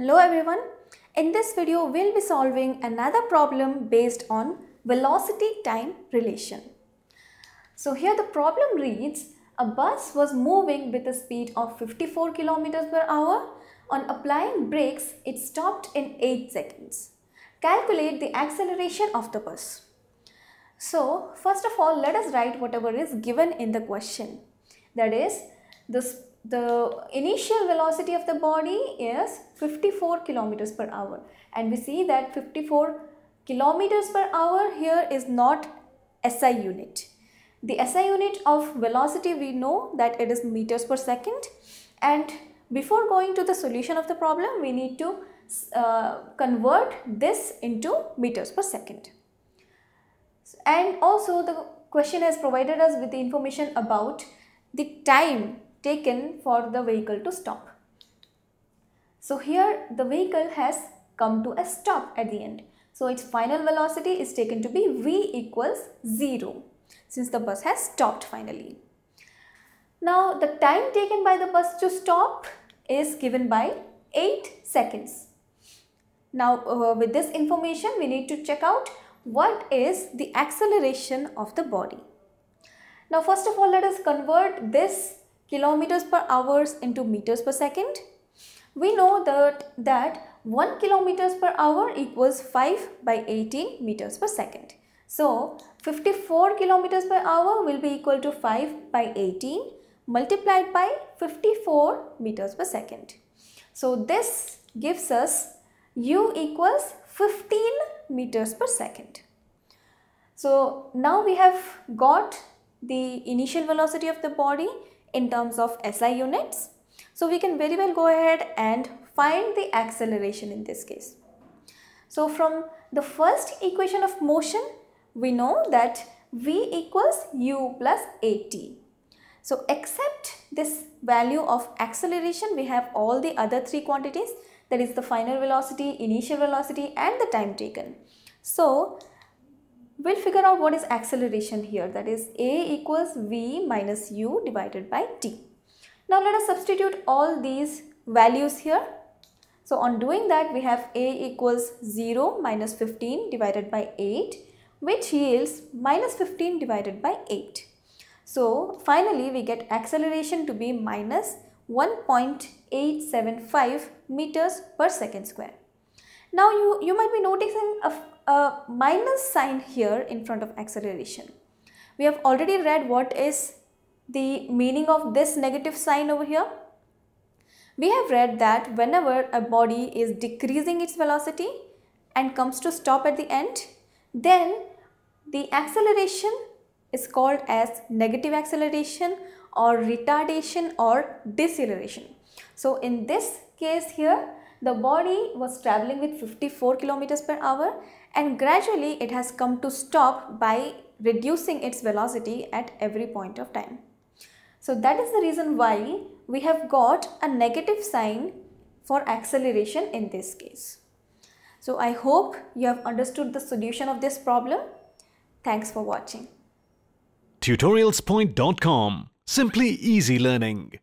Hello everyone. In this video, we'll be solving another problem based on velocity time relation. So here the problem reads, a bus was moving with a speed of 54 km per hour. On applying brakes, it stopped in 8 seconds. Calculate the acceleration of the bus. So first of all, let us write whatever is given in the question. That is, the the initial velocity of the body is 54 kilometers per hour and we see that 54 kilometers per hour here is not SI unit. The SI unit of velocity we know that it is meters per second and before going to the solution of the problem we need to uh, convert this into meters per second. And also the question has provided us with the information about the time taken for the vehicle to stop. So here the vehicle has come to a stop at the end. So its final velocity is taken to be v equals 0 since the bus has stopped finally. Now the time taken by the bus to stop is given by 8 seconds. Now uh, with this information we need to check out what is the acceleration of the body. Now first of all let us convert this kilometers per hours into meters per second. We know that, that 1 kilometers per hour equals 5 by 18 meters per second. So 54 kilometers per hour will be equal to 5 by 18 multiplied by 54 meters per second. So this gives us u equals 15 meters per second. So now we have got the initial velocity of the body in terms of SI units. So we can very well go ahead and find the acceleration in this case. So from the first equation of motion, we know that V equals U plus AT. So except this value of acceleration, we have all the other three quantities that is the final velocity, initial velocity and the time taken. So we'll figure out what is acceleration here that is a equals v minus u divided by t. Now let us substitute all these values here. So on doing that we have a equals 0 minus 15 divided by 8 which yields minus 15 divided by 8. So finally we get acceleration to be minus 1.875 meters per second square. Now you, you might be noticing a, a minus sign here in front of acceleration. We have already read what is the meaning of this negative sign over here. We have read that whenever a body is decreasing its velocity and comes to stop at the end, then the acceleration is called as negative acceleration or retardation or deceleration. So in this case here, the body was traveling with 54 kilometers per hour and gradually it has come to stop by reducing its velocity at every point of time. So that is the reason why we have got a negative sign for acceleration in this case. So I hope you have understood the solution of this problem. Thanks for watching. Tutorialspoint.com Simply easy learning.